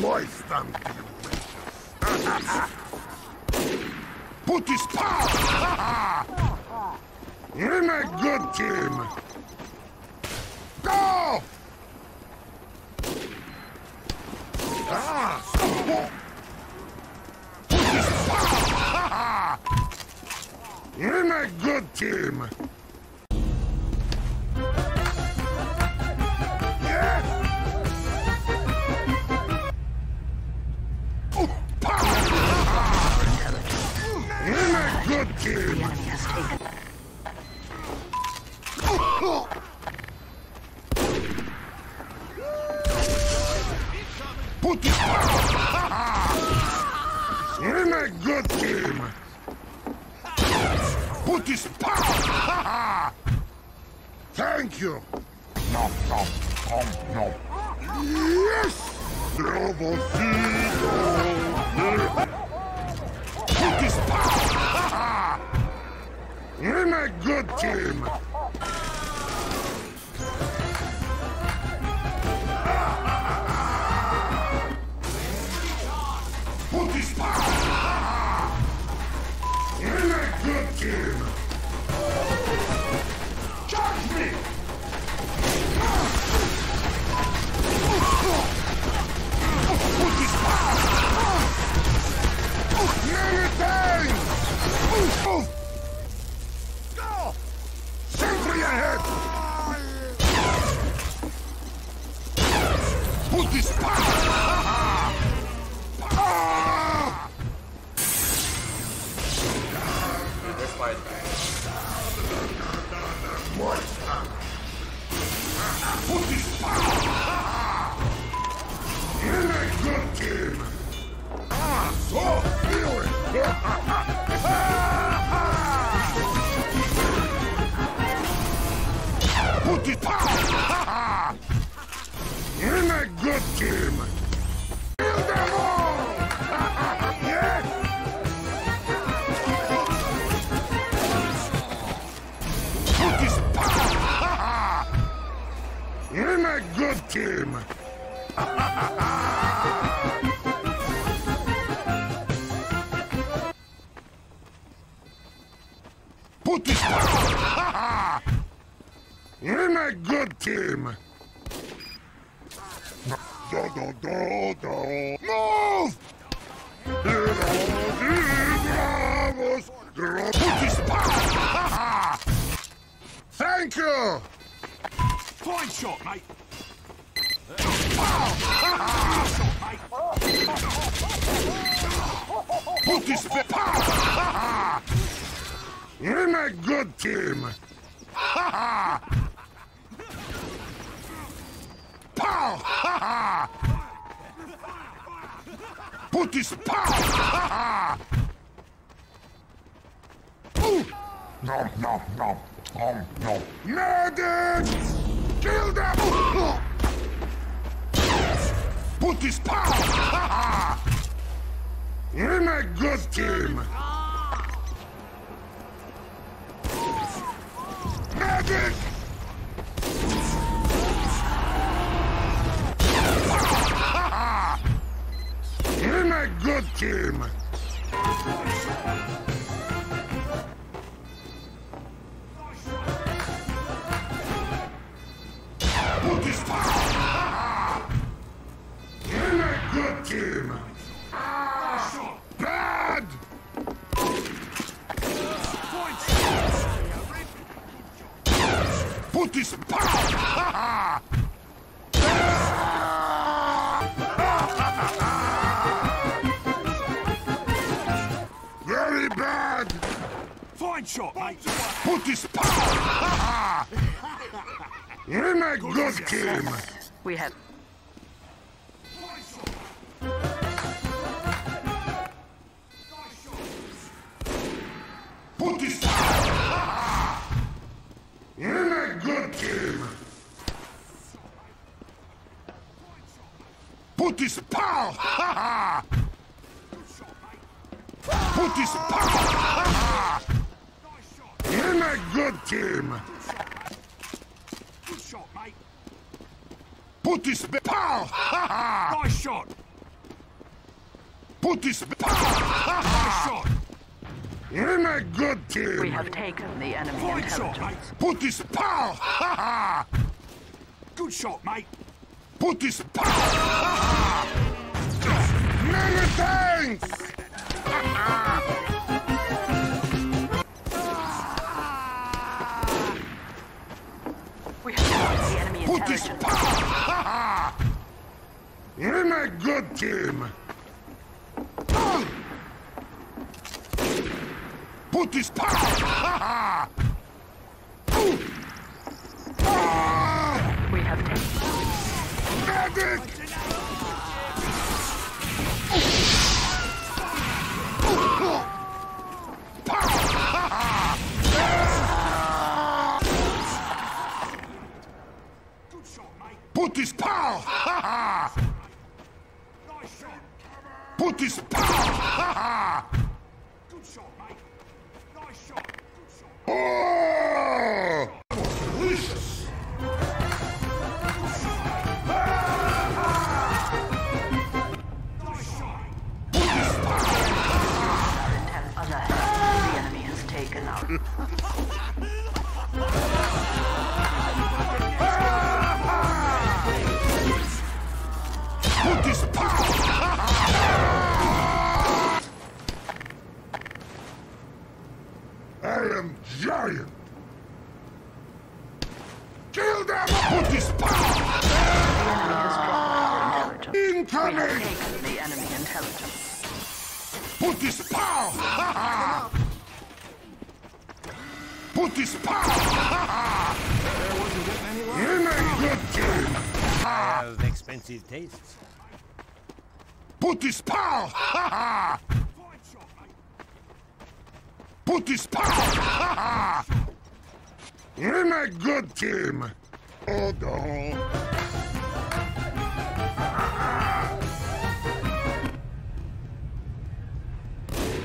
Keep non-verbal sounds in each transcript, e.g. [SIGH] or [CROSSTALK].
Delicious. Put his power! In a good team. Go! Put his power! [LAUGHS] In a good team. Enemy has taken. Put it in a good team. Put this power. Thank you. No, no, no, no. Yes! Bravocito! Put this power. In a good team. Put this! You're in a good team! Ha ha! Power! [LAUGHS] You're in a good team! Do, do, do, do. Move! Bravos! Put this power! Thank you! Fine shot, mate. Put this power! [LAUGHS] In a good team! Ha ha! Pow! Put this power! Ooh! No, no, no, no, no. Medics! Kill them! Put this power! You're in a good team! Shot, mate. Put this power! In a good team! We have. Put this power! In a good team! Put this power! [LAUGHS] Put this power! [LAUGHS] You're in a good team! Good shot, mate. Put this power! Nice shot. Put this pow! Ha -ha! Nice power. shot. In a good team. We have taken the enemy Fine shot, mate. Put this power. Ha ha. Good shot, mate. Put this power. Many thanks. We In a good team. Put this power. We have taken. Medic! Good shot, mate. Put this power! [LAUGHS] Put this power! Ha ha! Good shot, mate. Nice shot. Good shot. Oh! Delicious! Giant! Kill them! Put this power! The enemy has dropped our. We have Incoming! the enemy intelligence. Put this power! Ha ha! Put this power! Ha ha! In a good team! have expensive tastes. Put this power! Ha ha! Fine shot, mate. Put this power! [LAUGHS] In a good team! Oh no!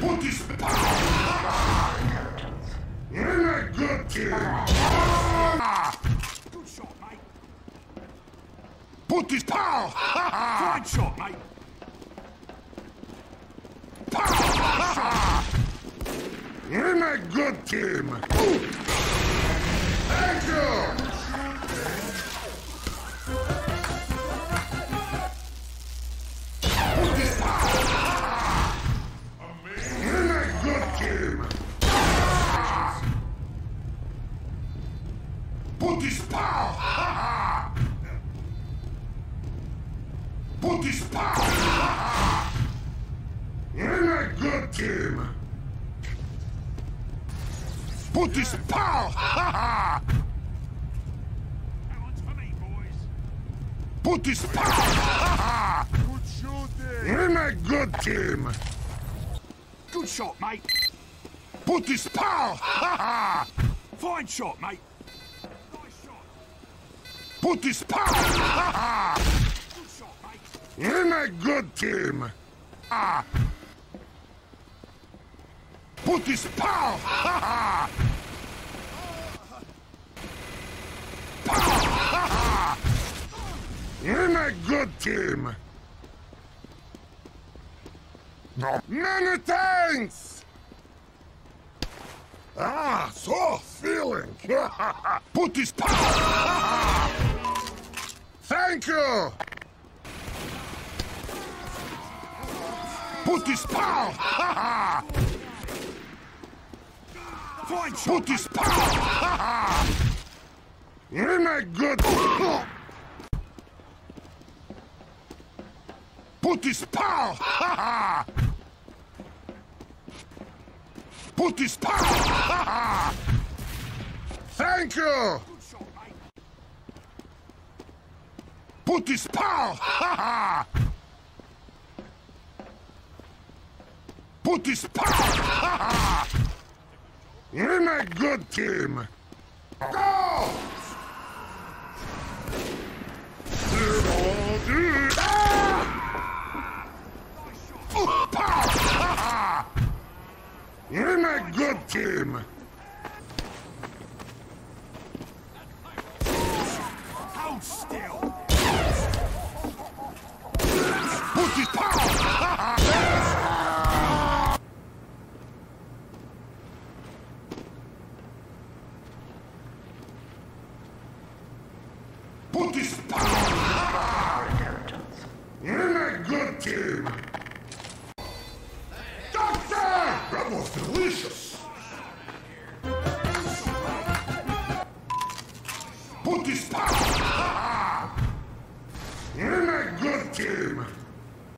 Put this power! In a good team! Put this power! Ha ha! A good team! You! Put this power! Put this power! In a good team! Put this power! Ha ha! That one's for me, boys. Put this power! Ha ha! Good shooting. In a good team! Good shot, mate. Put this power! Ha ha! Fine shot, mate. Nice shot. Put this power! Ha ha! Good shot, mate. In a good team! Ah! Put this power! Ha ha! Power! Ha ha! In a good team! Many thanks! Ah, so feeling! [LAUGHS] Put this power! Ha ha! Thank you! Put this power! Ha ha! Put this power! Ha ha! In a good. Put this power! Ha ha! Put this power! Ha ha! Thank you! Good shot. Put this power! Ha ha! Put this power! Ha ha! In a good team! Go! Ah! We're a good team. Hold still. Put it down. Put this power! You're a good team!